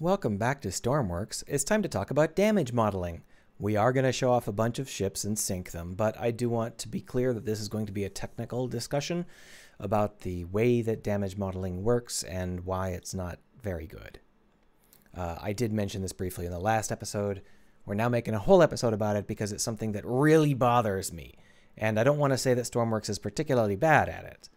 Welcome back to Stormworks. It's time to talk about damage modeling. We are going to show off a bunch of ships and sink them, but I do want to be clear that this is going to be a technical discussion about the way that damage modeling works and why it's not very good. Uh, I did mention this briefly in the last episode. We're now making a whole episode about it because it's something that really bothers me. And I don't want to say that Stormworks is particularly bad at it.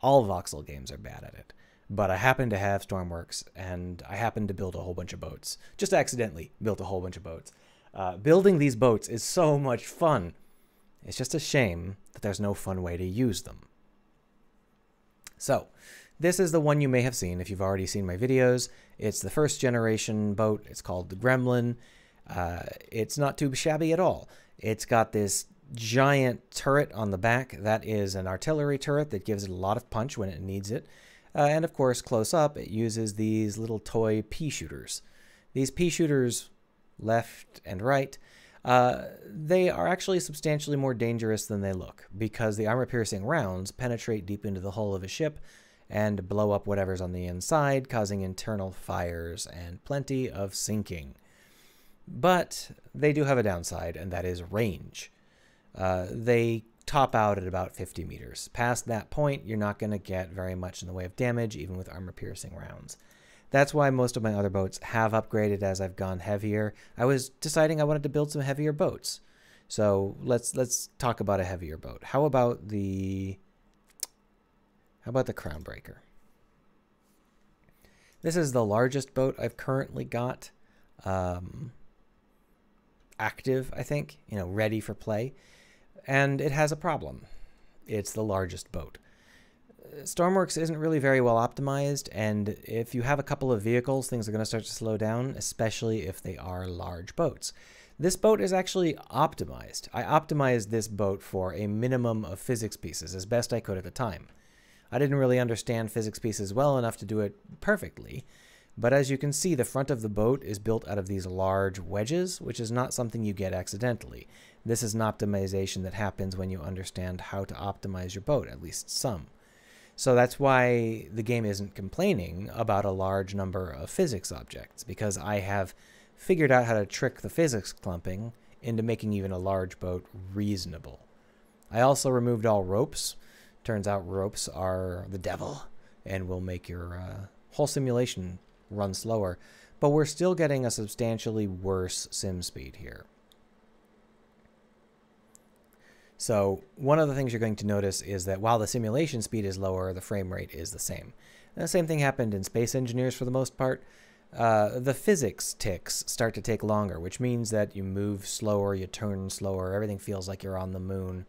All voxel games are bad at it but I happen to have Stormworks, and I happen to build a whole bunch of boats. Just accidentally built a whole bunch of boats. Uh, building these boats is so much fun. It's just a shame that there's no fun way to use them. So, this is the one you may have seen if you've already seen my videos. It's the first generation boat. It's called the Gremlin. Uh, it's not too shabby at all. It's got this giant turret on the back. That is an artillery turret that gives it a lot of punch when it needs it. Uh, and of course, close up, it uses these little toy pea shooters. These pea shooters, left and right, uh, they are actually substantially more dangerous than they look because the armor-piercing rounds penetrate deep into the hull of a ship and blow up whatever's on the inside, causing internal fires and plenty of sinking. But they do have a downside, and that is range. Uh, they top out at about 50 meters. Past that point, you're not going to get very much in the way of damage, even with armor-piercing rounds. That's why most of my other boats have upgraded as I've gone heavier. I was deciding I wanted to build some heavier boats. So let's let's talk about a heavier boat. How about the how about the Crownbreaker? This is the largest boat I've currently got um, active, I think, you know, ready for play and it has a problem. It's the largest boat. Uh, Stormworks isn't really very well optimized, and if you have a couple of vehicles, things are going to start to slow down, especially if they are large boats. This boat is actually optimized. I optimized this boat for a minimum of physics pieces as best I could at the time. I didn't really understand physics pieces well enough to do it perfectly, but as you can see, the front of the boat is built out of these large wedges, which is not something you get accidentally. This is an optimization that happens when you understand how to optimize your boat, at least some. So that's why the game isn't complaining about a large number of physics objects, because I have figured out how to trick the physics clumping into making even a large boat reasonable. I also removed all ropes. Turns out ropes are the devil and will make your uh, whole simulation run slower, but we're still getting a substantially worse sim speed here. So one of the things you're going to notice is that while the simulation speed is lower, the frame rate is the same. And the same thing happened in Space Engineers for the most part. Uh, the physics ticks start to take longer, which means that you move slower, you turn slower, everything feels like you're on the moon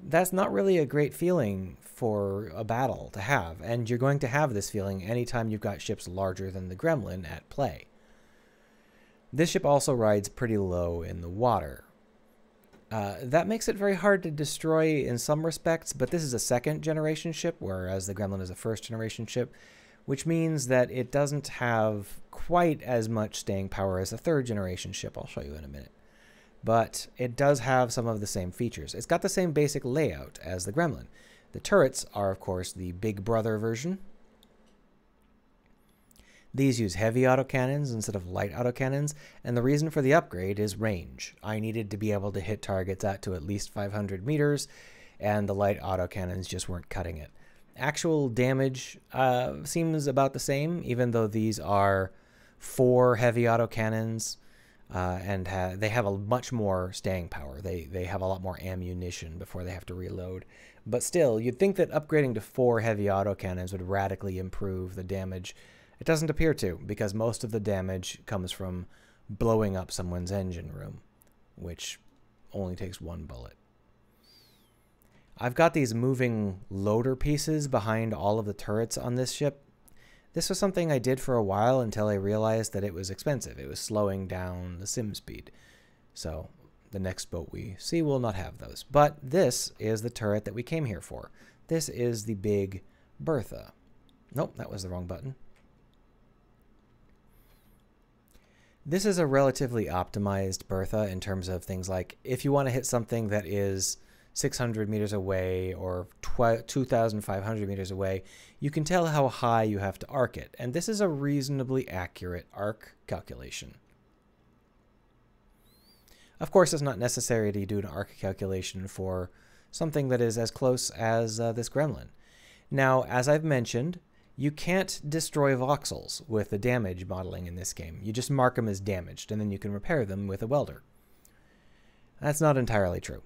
that's not really a great feeling for a battle to have, and you're going to have this feeling anytime you've got ships larger than the Gremlin at play. This ship also rides pretty low in the water. Uh, that makes it very hard to destroy in some respects, but this is a second generation ship, whereas the Gremlin is a first generation ship, which means that it doesn't have quite as much staying power as a third generation ship. I'll show you in a minute but it does have some of the same features. It's got the same basic layout as the Gremlin. The turrets are, of course, the Big Brother version. These use heavy autocannons instead of light autocannons, and the reason for the upgrade is range. I needed to be able to hit targets at to at least 500 meters, and the light autocannons just weren't cutting it. Actual damage uh, seems about the same, even though these are four heavy autocannons uh, and ha they have a much more staying power. They they have a lot more ammunition before they have to reload. But still, you'd think that upgrading to four heavy autocannons would radically improve the damage. It doesn't appear to, because most of the damage comes from blowing up someone's engine room, which only takes one bullet. I've got these moving loader pieces behind all of the turrets on this ship, this was something I did for a while until I realized that it was expensive. It was slowing down the sim speed. So the next boat we see will not have those. But this is the turret that we came here for. This is the big Bertha. Nope, that was the wrong button. This is a relatively optimized Bertha in terms of things like if you want to hit something that is 600 meters away or 2,500 meters away, you can tell how high you have to arc it. And this is a reasonably accurate arc calculation. Of course, it's not necessary to do an arc calculation for something that is as close as uh, this gremlin. Now, as I've mentioned, you can't destroy voxels with the damage modeling in this game. You just mark them as damaged, and then you can repair them with a welder. That's not entirely true.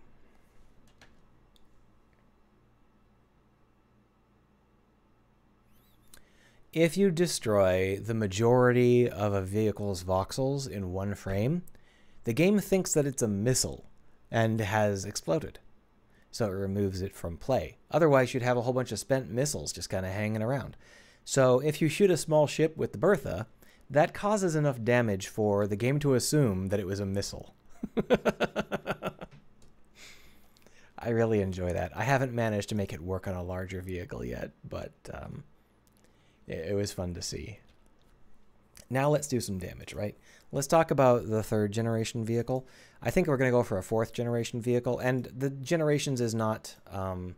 If you destroy the majority of a vehicle's voxels in one frame, the game thinks that it's a missile and has exploded so it removes it from play. Otherwise, you'd have a whole bunch of spent missiles just kind of hanging around. So if you shoot a small ship with the Bertha, that causes enough damage for the game to assume that it was a missile. I really enjoy that. I haven't managed to make it work on a larger vehicle yet, but um, it, it was fun to see. Now let's do some damage, right? Let's talk about the third generation vehicle. I think we're going to go for a fourth generation vehicle, and the generations is not, um,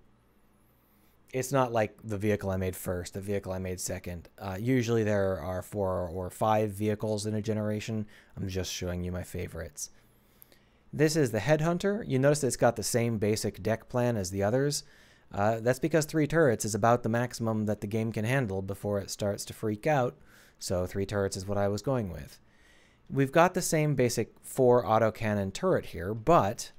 it's not like the vehicle I made first, the vehicle I made second. Uh, usually there are four or five vehicles in a generation. I'm just showing you my favorites. This is the Headhunter. You notice it's got the same basic deck plan as the others. Uh, that's because three turrets is about the maximum that the game can handle before it starts to freak out. So three turrets is what I was going with. We've got the same basic four autocannon turret here, but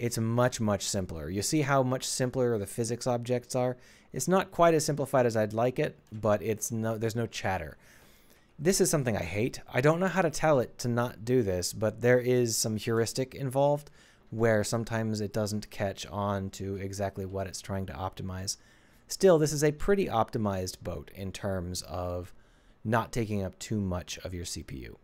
it's much, much simpler. You see how much simpler the physics objects are? It's not quite as simplified as I'd like it, but it's no, there's no chatter. This is something I hate. I don't know how to tell it to not do this, but there is some heuristic involved where sometimes it doesn't catch on to exactly what it's trying to optimize. Still, this is a pretty optimized boat in terms of not taking up too much of your CPU.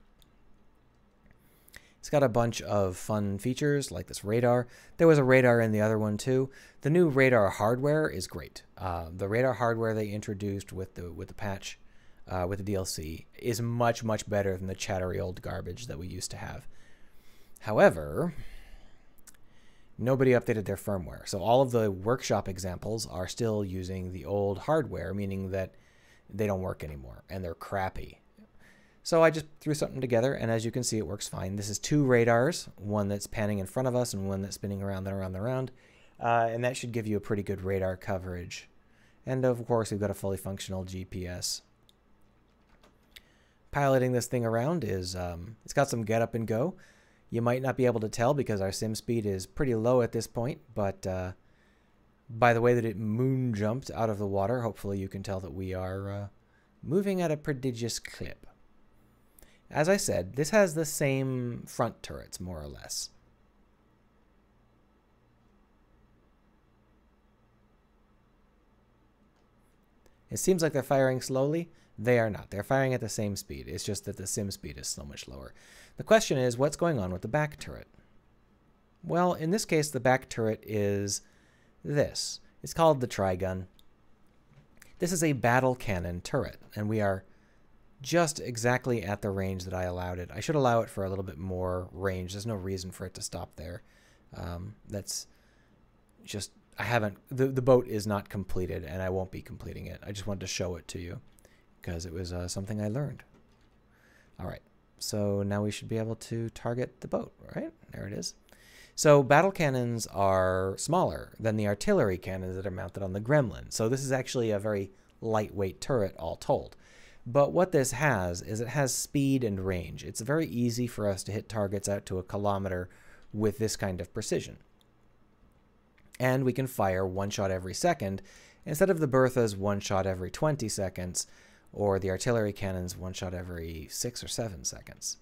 It's got a bunch of fun features like this radar. There was a radar in the other one too. The new radar hardware is great. Uh, the radar hardware they introduced with the with the patch, uh, with the DLC, is much much better than the chattery old garbage that we used to have. However, nobody updated their firmware, so all of the workshop examples are still using the old hardware, meaning that they don't work anymore and they're crappy. So I just threw something together, and as you can see, it works fine. This is two radars, one that's panning in front of us and one that's spinning around and around and around. Uh, and that should give you a pretty good radar coverage. And of course, we've got a fully functional GPS. Piloting this thing around is, um, it's got some get up and go. You might not be able to tell because our sim speed is pretty low at this point, but uh, by the way that it moon jumped out of the water, hopefully you can tell that we are uh, moving at a prodigious clip. As I said, this has the same front turrets, more or less. It seems like they're firing slowly. They are not. They're firing at the same speed. It's just that the sim speed is so much lower. The question is, what's going on with the back turret? Well, in this case, the back turret is this. It's called the Trigun. This is a battle cannon turret, and we are just exactly at the range that I allowed it. I should allow it for a little bit more range. There's no reason for it to stop there. Um, that's just, I haven't, the, the boat is not completed and I won't be completing it. I just wanted to show it to you because it was uh, something I learned. All right, so now we should be able to target the boat, right? There it is. So battle cannons are smaller than the artillery cannons that are mounted on the Gremlin. So this is actually a very lightweight turret all told. But what this has is it has speed and range. It's very easy for us to hit targets out to a kilometer with this kind of precision. And we can fire one shot every second instead of the Bertha's one shot every 20 seconds or the artillery cannons one shot every 6 or 7 seconds.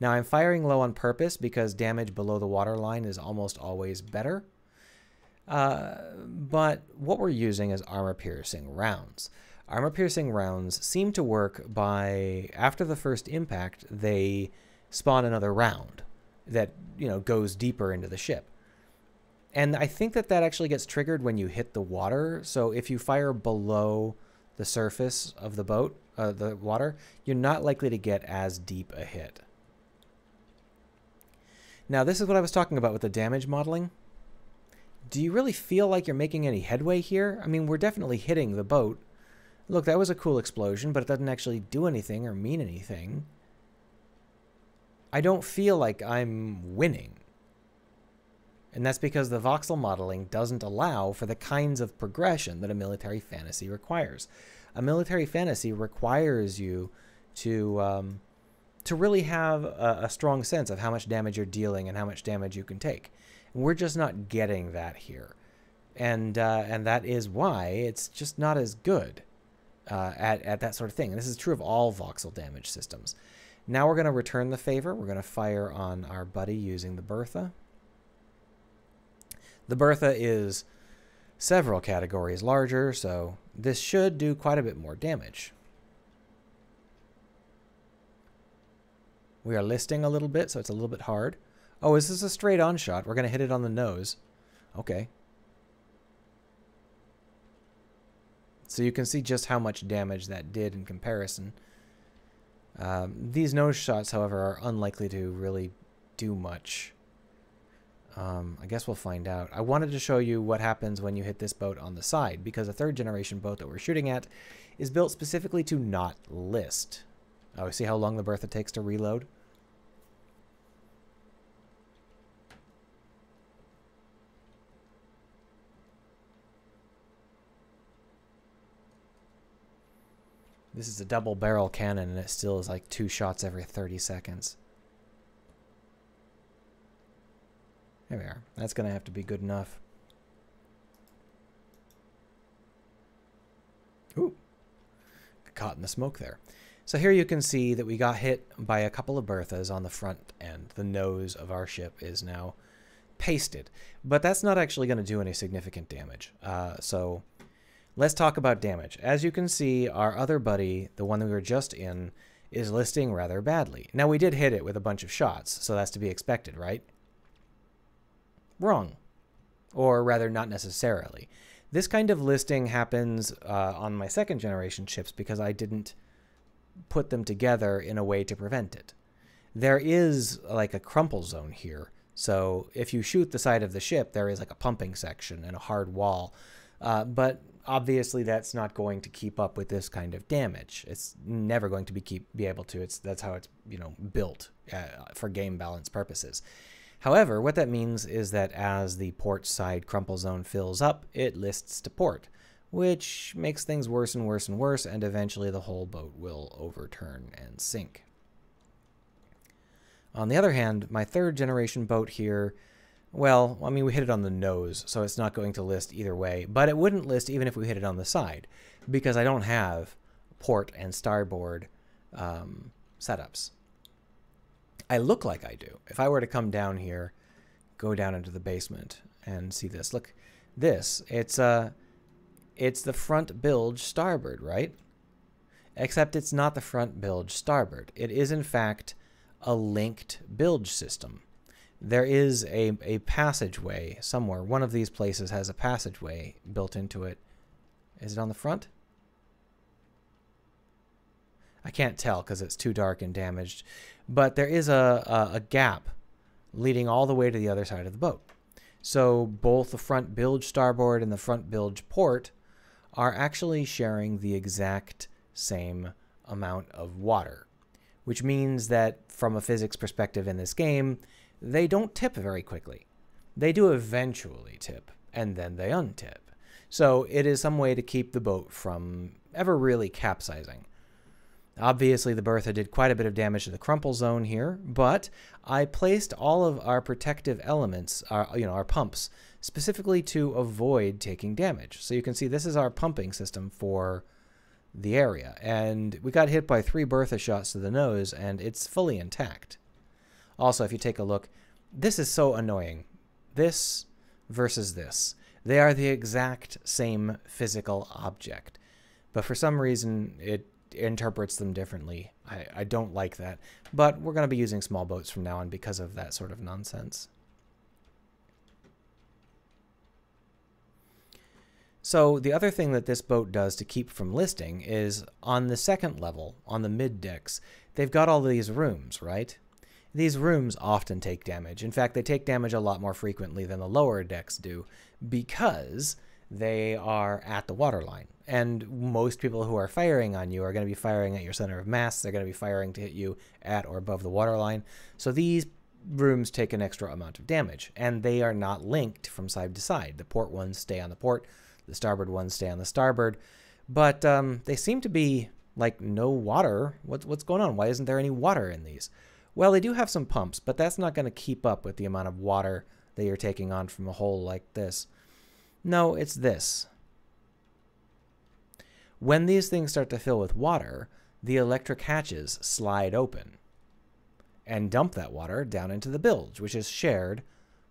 Now I'm firing low on purpose because damage below the waterline is almost always better. Uh, but what we're using is armor piercing rounds. Armor piercing rounds seem to work by after the first impact, they spawn another round that, you know, goes deeper into the ship. And I think that that actually gets triggered when you hit the water. So if you fire below the surface of the boat, uh, the water, you're not likely to get as deep a hit. Now, this is what I was talking about with the damage modeling. do you really feel like you're making any headway here? I mean, we're definitely hitting the boat. Look, that was a cool explosion, but it doesn't actually do anything or mean anything. I don't feel like I'm winning. And that's because the voxel modeling doesn't allow for the kinds of progression that a military fantasy requires. A military fantasy requires you to um, to really have a, a, strong sense of how much damage you're dealing and how much damage you can take. And we're just not getting that here, and uh, and that is why it's just not as good uh, at at that sort of thing. And this is true of all voxel damage systems. Now we're going to return the favor. We're going to fire on our buddy using the Bertha. The Bertha is several categories larger, so this should do quite a bit more damage. We are listing a little bit, so it's a little bit hard. Oh, is this a straight on shot? We're going to hit it on the nose. Okay. So you can see just how much damage that did in comparison. Um, these nose shots, however, are unlikely to really do much. Um, I guess we'll find out. I wanted to show you what happens when you hit this boat on the side, because a third generation boat that we're shooting at is built specifically to not list. Oh, see how long the Bertha takes to reload? This is a double barrel cannon and it still is like two shots every 30 seconds. There we are. That's going to have to be good enough. Ooh. Caught in the smoke there. So here you can see that we got hit by a couple of Berthas on the front end. The nose of our ship is now pasted. But that's not actually going to do any significant damage. Uh, so Let's talk about damage. As you can see, our other buddy, the one that we were just in, is listing rather badly. Now, we did hit it with a bunch of shots, so that's to be expected, right? Wrong. Or rather, not necessarily. This kind of listing happens uh, on my second generation ships because I didn't put them together in a way to prevent it. There is like a crumple zone here. So if you shoot the side of the ship, there is like a pumping section and a hard wall. Uh, but obviously that's not going to keep up with this kind of damage. It's never going to be keep be able to. It's that's how it's you know built uh, for game balance purposes. However, what that means is that as the port side crumple zone fills up, it lists to port, which makes things worse and worse and worse, and eventually the whole boat will overturn and sink. On the other hand, my third generation boat here well, I mean, we hit it on the nose, so it's not going to list either way. But it wouldn't list even if we hit it on the side, because I don't have port and starboard um, setups. I look like I do. If I were to come down here, go down into the basement and see this. Look, this, it's, uh, it's the front bilge starboard, right? Except it's not the front bilge starboard. It is, in fact, a linked bilge system there is a, a passageway somewhere. One of these places has a passageway built into it. Is it on the front? I can't tell because it's too dark and damaged. But there is a, a, a, gap leading all the way to the other side of the boat. So both the front bilge starboard and the front bilge port are actually sharing the exact same amount of water. Which means that from a physics perspective in this game, they don't tip very quickly. They do eventually tip, and then they untip. So it is some way to keep the boat from ever really capsizing. Obviously, the Bertha did quite a bit of damage to the crumple zone here, but I placed all of our protective elements, our, you know, our pumps, specifically to avoid taking damage. So you can see this is our pumping system for the area, and we got hit by three Bertha shots to the nose, and it's fully intact. Also, if you take a look, this is so annoying. This versus this. They are the exact same physical object. But for some reason, it interprets them differently. I, I don't like that. But we're going to be using small boats from now on because of that sort of nonsense. So the other thing that this boat does to keep from listing is on the second level, on the mid decks, they've got all these rooms, right? These rooms often take damage. In fact, they take damage a lot more frequently than the lower decks do because they are at the waterline. And most people who are firing on you are going to be firing at your center of mass. They're going to be firing to hit you at or above the waterline. So these rooms take an extra amount of damage, and they are not linked from side to side. The port ones stay on the port, the starboard ones stay on the starboard, but um, they seem to be like no water. What's what's going on? Why isn't there any water in these? Well, they do have some pumps, but that's not going to keep up with the amount of water that you're taking on from a hole like this. No, it's this. When these things start to fill with water, the electric hatches slide open and dump that water down into the bilge, which is shared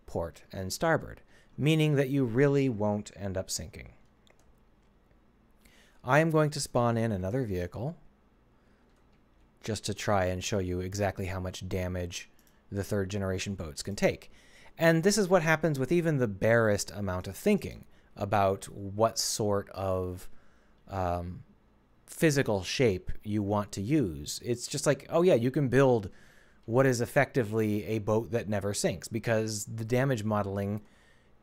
port and starboard, meaning that you really won't end up sinking. I am going to spawn in another vehicle just to try and show you exactly how much damage the third generation boats can take. And this is what happens with even the barest amount of thinking about what sort of um, physical shape you want to use. It's just like, oh yeah, you can build what is effectively a boat that never sinks because the damage modeling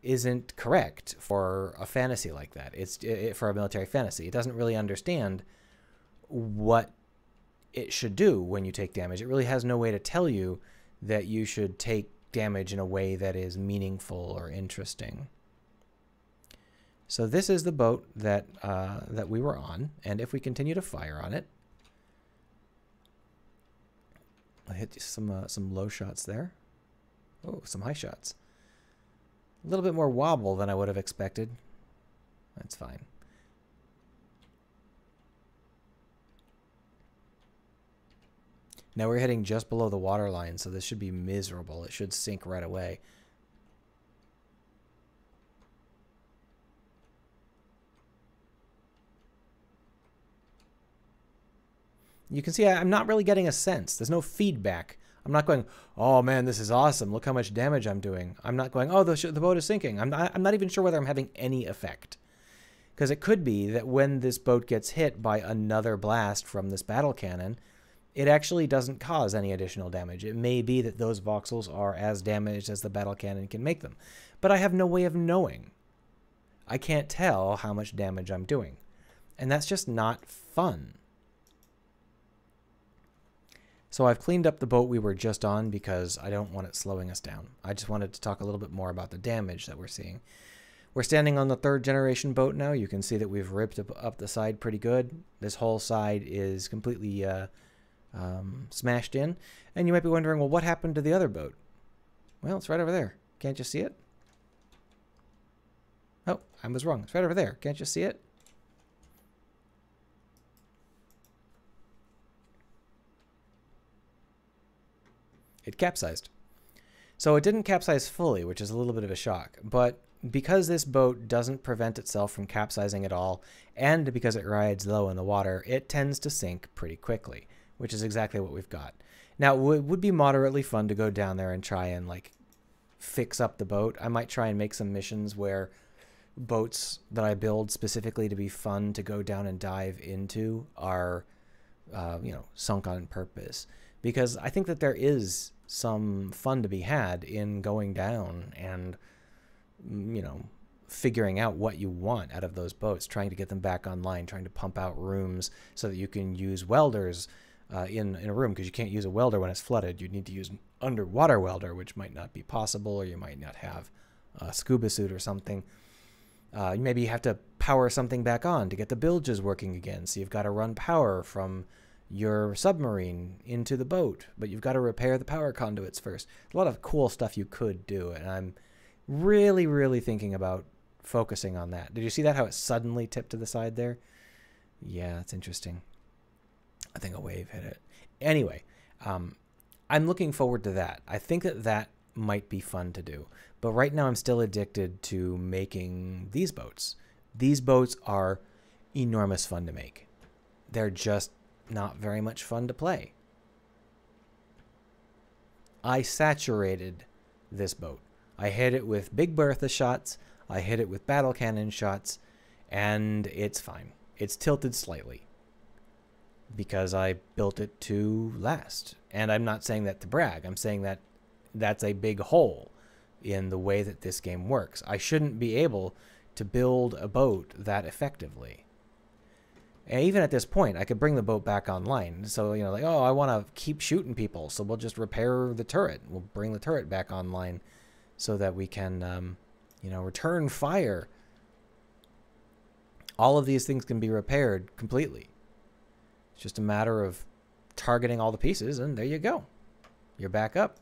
isn't correct for a fantasy like that. It's it, for a military fantasy. It doesn't really understand what it should do when you take damage. It really has no way to tell you that you should take damage in a way that is meaningful or interesting. So this is the boat that uh, that we were on, and if we continue to fire on it, I hit some uh, some low shots there. Oh, some high shots. A little bit more wobble than I would have expected. That's fine. Now we're hitting just below the water line, so this should be miserable. It should sink right away. You can see I'm not really getting a sense. There's no feedback. I'm not going, oh man, this is awesome. Look how much damage I'm doing. I'm not going, oh, the, the boat is sinking. I'm not, I'm not even sure whether I'm having any effect. Because it could be that when this boat gets hit by another blast from this battle cannon, it actually doesn't cause any additional damage. It may be that those voxels are as damaged as the battle cannon can make them, but I have no way of knowing. I can't tell how much damage I'm doing, and that's just not fun. So I've cleaned up the boat we were just on because I don't want it slowing us down. I just wanted to talk a little bit more about the damage that we're seeing. We're standing on the third generation boat now. You can see that we've ripped up, the side pretty good. This whole side is completely uh, um, smashed in. And you might be wondering, well, what happened to the other boat? Well, it's right over there. Can't you see it? Oh, I was wrong. It's right over there. Can't you see it? It capsized. So it didn't capsize fully, which is a little bit of a shock. But because this boat doesn't prevent itself from capsizing at all, and because it rides low in the water, it tends to sink pretty quickly which is exactly what we've got. Now, it would be moderately fun to go down there and try and like fix up the boat. I might try and make some missions where boats that I build specifically to be fun to go down and dive into are, uh, you know, sunk on purpose. Because I think that there is some fun to be had in going down and, mm, you know, figuring out what you want out of those boats, trying to get them back online, trying to pump out rooms so that you can use welders uh, in, in a room because you can't use a welder when it's flooded. You'd need to use an underwater welder, which might not be possible, or you might not have a scuba suit or something. Uh, maybe you have to power something back on to get the bilges working again. So you've got to run power from your submarine into the boat, but you've got to repair the power conduits first. A lot of cool stuff you could do, and I'm really, really thinking about focusing on that. Did you see that? How it suddenly tipped to the side there? Yeah, that's interesting. I think a wave hit it. Anyway, um, I'm looking forward to that. I think that that might be fun to do. But right now, I'm still addicted to making these boats. These boats are enormous fun to make. They're just not very much fun to play. I saturated this boat. I hit it with Big Bertha shots, I hit it with battle cannon shots, and it's fine. It's tilted slightly because I built it to last. And I'm not saying that to brag. I'm saying that that's a big hole in the way that this game works. I shouldn't be able to build a boat that effectively. And even at this point, I could bring the boat back online. So, you know, like, oh, I want to keep shooting people. So we'll just repair the turret. We'll bring the turret back online so that we can, um, you know, return fire. All of these things can be repaired completely. It's just a matter of targeting all the pieces, and there you go. You're back up.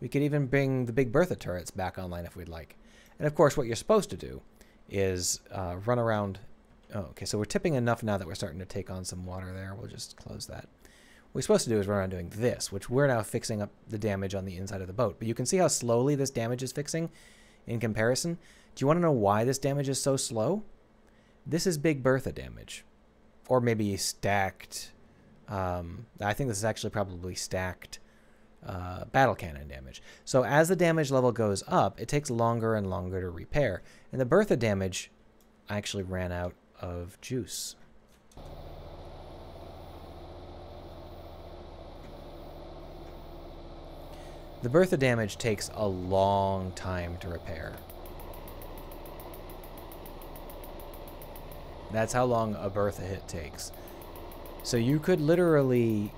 We could even bring the Big Bertha turrets back online if we'd like. And of course, what you're supposed to do is uh, run around. Oh, okay, so we're tipping enough now that we're starting to take on some water there. We'll just close that. What we're supposed to do is run around doing this, which we're now fixing up the damage on the inside of the boat. But you can see how slowly this damage is fixing in comparison. Do you want to know why this damage is so slow? This is Big Bertha damage. Or maybe stacked. Um, I think this is actually probably stacked uh, battle cannon damage. So as the damage level goes up, it takes longer and longer to repair. And the Bertha damage, I actually ran out of juice. The Bertha damage takes a long time to repair. That's how long a Bertha hit takes. So you could literally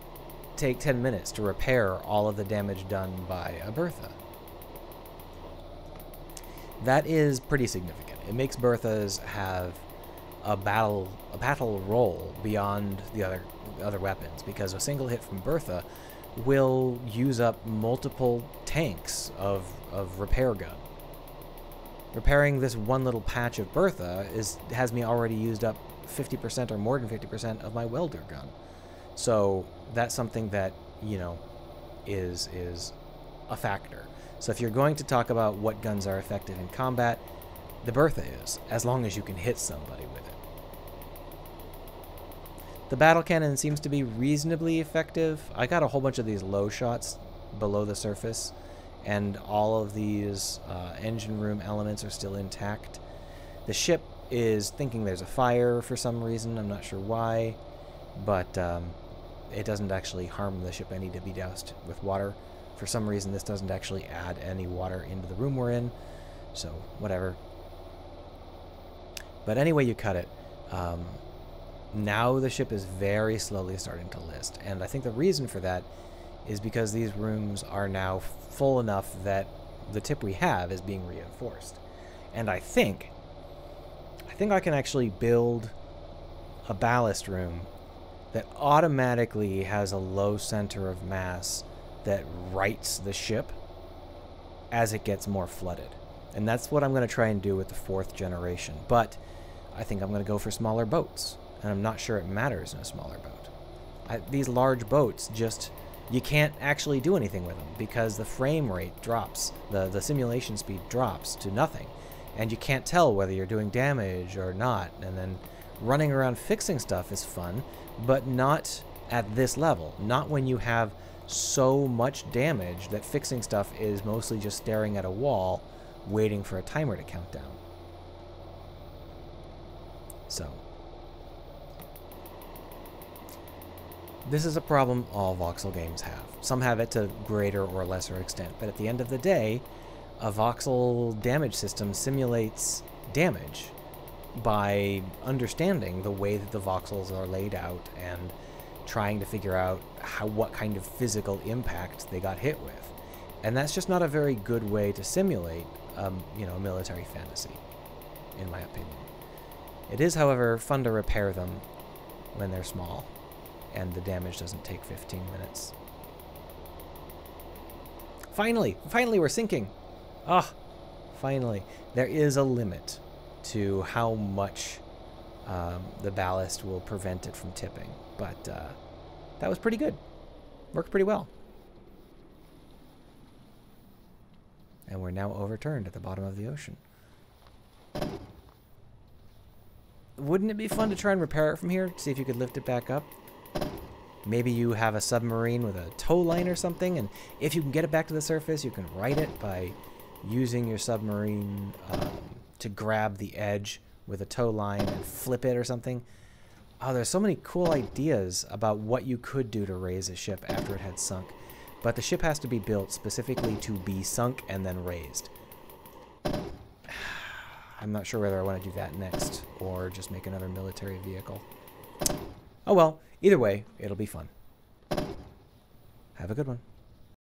take 10 minutes to repair all of the damage done by a Bertha. That is pretty significant. It makes Berthas have a battle a battle role beyond the other other weapons because a single hit from Bertha will use up multiple tanks of, of repair gun. Repairing this one little patch of Bertha is has me already used up 50% or more than 50% of my welder gun. So that's something that, you know, is is a factor. So if you're going to talk about what guns are effective in combat, the Bertha is, as long as you can hit somebody with it. The battle cannon seems to be reasonably effective. I got a whole bunch of these low shots below the surface, and all of these uh, engine room elements are still intact. The ship is thinking there's a fire for some reason. I'm not sure why, but um, it doesn't actually harm the ship any to be doused with water. For some reason, this doesn't actually add any water into the room we're in, so whatever. But anyway you cut it, um, now the ship is very slowly starting to list. And I think the reason for that is because these rooms are now full enough that the tip we have is being reinforced. And I think, I think I can actually build a ballast room that automatically has a low center of mass that rights the ship as it gets more flooded. And that's what I'm going to try and do with the fourth generation. But I think I'm going to go for smaller boats. And I'm not sure it matters in a smaller boat. I, these large boats just, you can't actually do anything with them because the frame rate drops. The, the simulation speed drops to nothing. And you can't tell whether you're doing damage or not. And then running around fixing stuff is fun, but not at this level. Not when you have so much damage that fixing stuff is mostly just staring at a wall waiting for a timer to count down. So. This is a problem all voxel games have. Some have it to greater or lesser extent, but at the end of the day, a voxel damage system simulates damage by understanding the way that the voxels are laid out and trying to figure out how what kind of physical impact they got hit with. And that's just not a very good way to simulate, um, you know, military fantasy, in my opinion. It is, however, fun to repair them when they're small, and the damage doesn't take 15 minutes. Finally! Finally, we're sinking! Ah! Finally. There is a limit to how much um, the ballast will prevent it from tipping. But uh, that was pretty good. Worked pretty well. And we're now overturned at the bottom of the ocean. Wouldn't it be fun to try and repair it from here? See if you could lift it back up? Maybe you have a submarine with a tow line or something, and if you can get it back to the surface, you can right it by using your submarine um, to grab the edge with a tow line and flip it or something. Oh, there's so many cool ideas about what you could do to raise a ship after it had sunk. But the ship has to be built specifically to be sunk and then raised. I'm not sure whether I want to do that next or just make another military vehicle. Oh well, either way, it'll be fun. Have a good one.